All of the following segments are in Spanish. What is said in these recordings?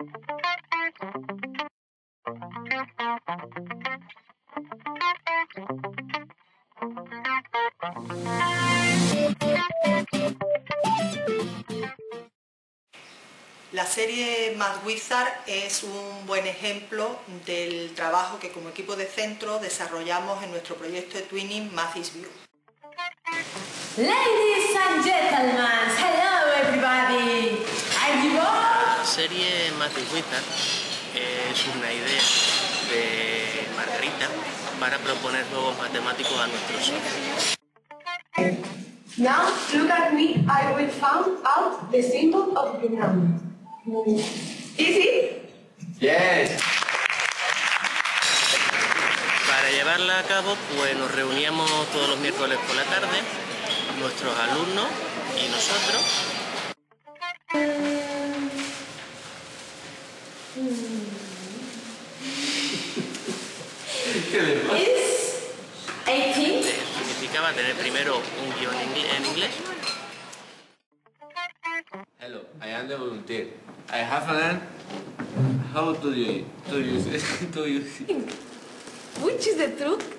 La serie Mad Wizard es un buen ejemplo del trabajo que como equipo de centro desarrollamos en nuestro proyecto de Twinning Mathis View. Ladies and gentlemen, hello everybody. Are you all? La serie Mathis Wizard es una idea de Margarita para proponer juegos matemáticos a nuestros socios. Now look at me, I will find out the symbol of the number. Easy? Yes. Para llevarla a cabo, pues nos reuníamos todos los miércoles por la tarde, nuestros alumnos y nosotros, Is 18? eh, significaba tener primero un guion en inglés Hello, I am the volunteer. I have learned how to use to use to use it. Which is the truth?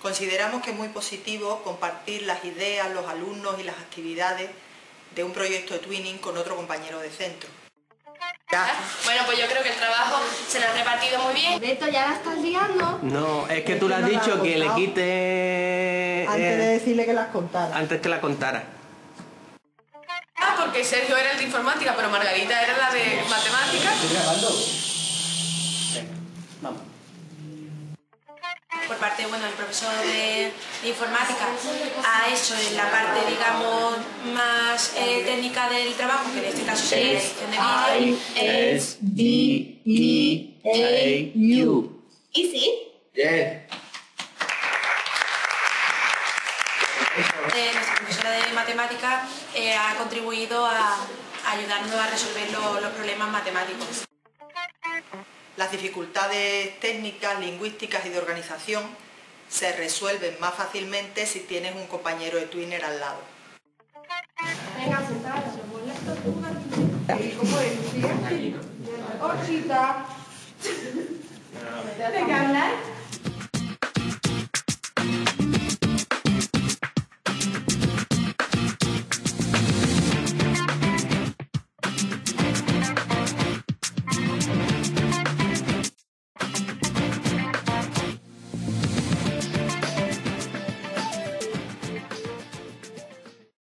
Consideramos que es muy positivo compartir las ideas, los alumnos y las actividades de un proyecto de Twinning con otro compañero de centro. Bueno, pues yo creo que el trabajo se lo ha repartido muy bien. Beto, ya la estás liando. No, es que tú le has dicho que le quite... Antes de eh, decirle que las contara. antes que la contara. Ah, porque Sergio era el de informática, pero Margarita era la de matemáticas. por parte bueno, del profesor de, de informática a eso en la parte digamos más eh, técnica del trabajo que en este caso sería la edición de vídeo S-D-E-A-U. Easy? Yes. Eh, nuestra profesora de matemática eh, ha contribuido a, a ayudarnos a resolver lo- los problemas matemáticos. Las dificultades técnicas, lingüísticas y de organización se resuelven más fácilmente si tienes un compañero de Twinner al lado. Venga, sentada. ¿Y cómo